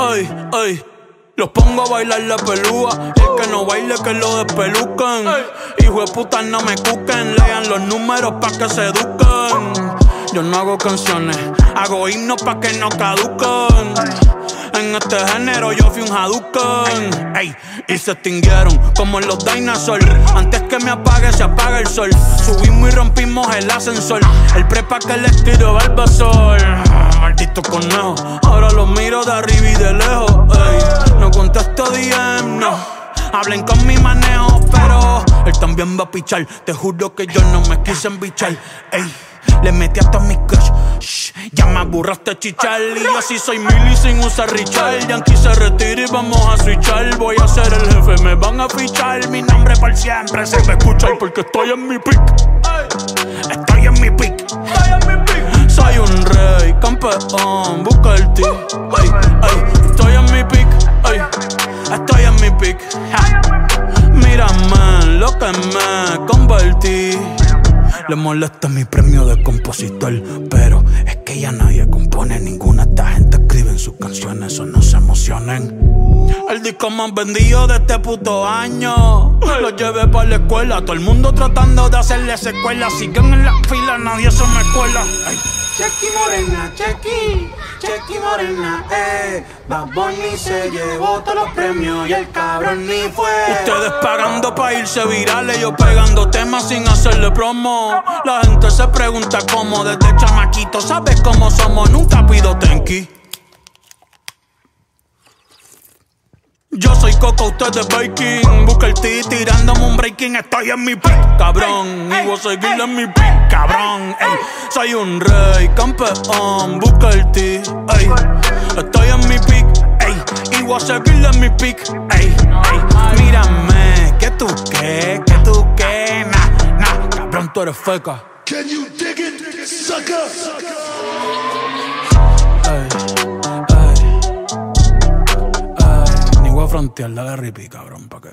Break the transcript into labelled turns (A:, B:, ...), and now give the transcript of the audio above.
A: Ay, ay. Los pongo a bailar la pelúa. El que no baile, que lo despelucan. Hijo de puta, no me cuquen. Lean los números pa' que se eduquen. Yo no hago canciones, hago himnos pa' que no caduquen. En este género yo fui un Hadouken Ey, y se extinguieron como en los dinosaurs Antes que me apague se apaga el sol Subimos y rompimos el ascensor El prepa que les tiro Barbasol Maldito conejo Ahora los miro de arriba y de lejos Ey, no contesto DM, no Hablen con mi manejo, pero él también va a pichar. Te juro que yo no me quise embichar. Ey, le metí hasta mi crush. Shh, ya me aburraste chichar. Y yo sí soy mili sin usar Richard. Yankee se retira y vamos a switchar. Voy a ser el jefe, me van a fichar. Mi nombre por siempre se me escucha porque estoy en mi pick. Pick. Ja. Mírame lo que me convertí. Le molesta mi premio de compositor, pero es que ya nadie compone ninguna. Esta gente escribe en sus canciones, o no se emocionen. El disco más vendido de este puto año. Lo llevé para la escuela, todo el mundo tratando de hacerle secuela. Siguen en la fila, nadie se me cuela.
B: Chequi Morena, Chequi, Chequi Morena, eh. Bad Bunny se llevó todos los premios y el cabrón ni fue.
A: Ustedes pagando pa' irse virales, yo pegando temas sin hacerle promo. La gente se pregunta cómo, desde chamaquito, ¿sabes cómo somos? Nunca pido tenki. Yo soy Coco, usted es Baking. Busca el T tirándome un breaking. Estoy en mi pick, cabrón. Y voy a seguir en mi pick, cabrón. Ey, soy un rey, campeón. Busca el T, ey. Estoy en mi pick, ey. Y voy a seguir en mi pick, ey, ey. Mírame, que tú qué, que tú qué. Nah, nah, cabrón, tú eres feca.
C: Can you dig it, sucker?
A: Ey, frontear, dale ripi, cabrón, pa' que.